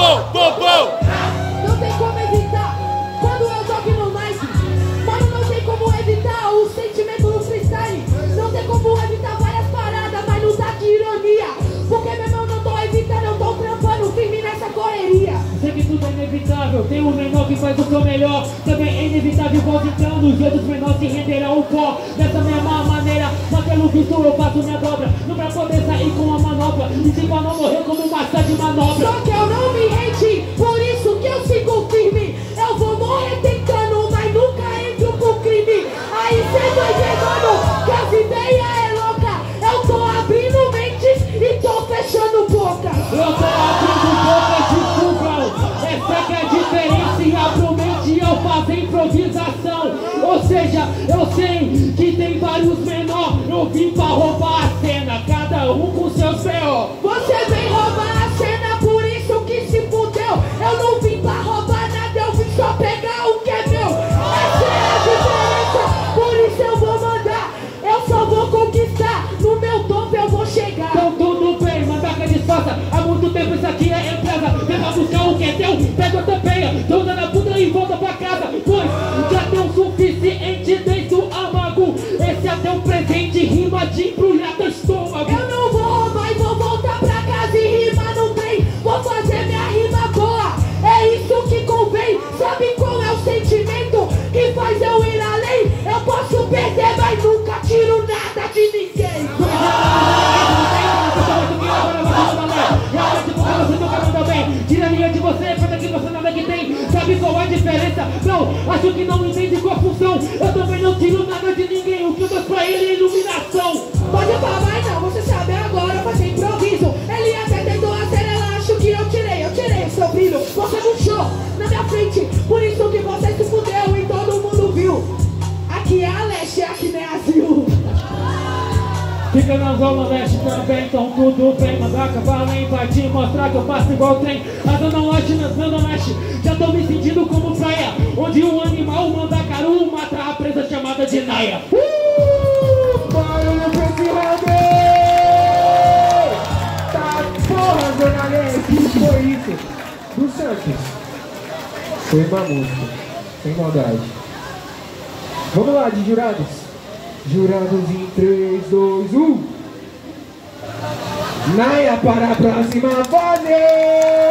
Bom, bom, bom, bom! Não tem como evitar quando eu toco no mic. Mano, não tem como evitar o sentimento do freestyle. Não tem como evitar várias paradas, mas não tá de ironia. Porque mesmo eu não tô evitando, eu tô trampando firme nessa correria. Sei que tudo é inevitável, tem um menor que faz o seu melhor Também é inevitável, entrando, os outros menores se renderão ao pó Dessa mesma maneira, naquele visto eu faço minha dobra Não pra poder sair com uma manobra E se pra não morrer como massa de manobra Só que eu não me seja, eu sei que tem vários menor Eu vim pra roubar a cena, É teu presente, rima de embrulhar teu estômago Eu não vou roubar e vou voltar pra casa e rimar no trem. Vou fazer minha rima boa, é isso que convém. Sabe qual é o sentimento que faz eu ir além? Eu posso perder, mas nunca tiro nada de ninguém. Tira a linha de você, pensa que você nada que tem Sabe qual é a diferença? Não, acho que não entende Fica na zona leste também, então tudo bem Mandaca valem pra te mostrar que eu faço igual trem A zona norte na zona leste Já tô me sentindo como praia Onde um animal mandacaru mata a presa chamada de naia Barulho pra esse round! Tá porra, Zona Leste! que foi isso? Do Santos. Foi uma música. Sem maldade. Vamos lá, de jurados. Jurados em 3, 2, 1. Naia para a próxima fase!